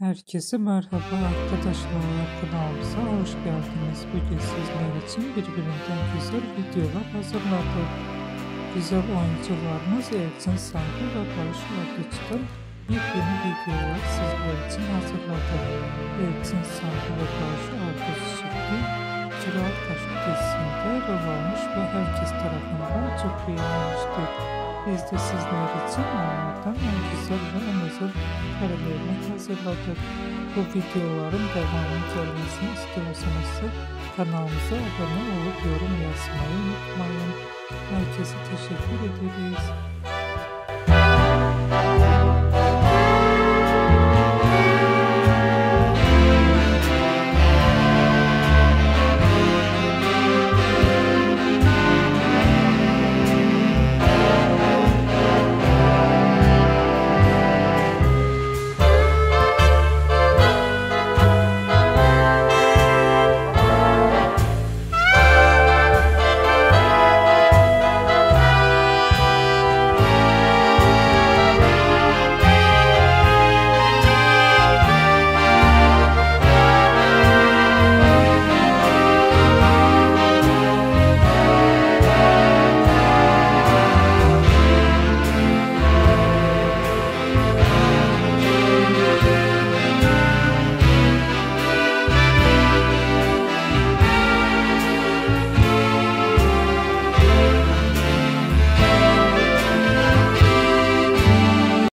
Herkese merhaba arkadaşlar kanalımıza hoş geldiniz. Bugün sizler için birbirinden güzel videolar hazırladık. Güzel oyuncularımız Elçin Sandı ve Barış Arduç'tan yepyeni videolar sizler için hazırladık. Elçin Sandı ve Barış Arduç şimdi Kral Taşı dizisinde rol almış ve herkes tarafından çok beğenilmiştir. Biz de sizler için onlardan en güzel ve en özel hazırladık. Bu videoların devamını gelmesini istiyorsanız kanalımıza abone olup yorum yazmayı unutmayın. Herkese teşekkür ederiz.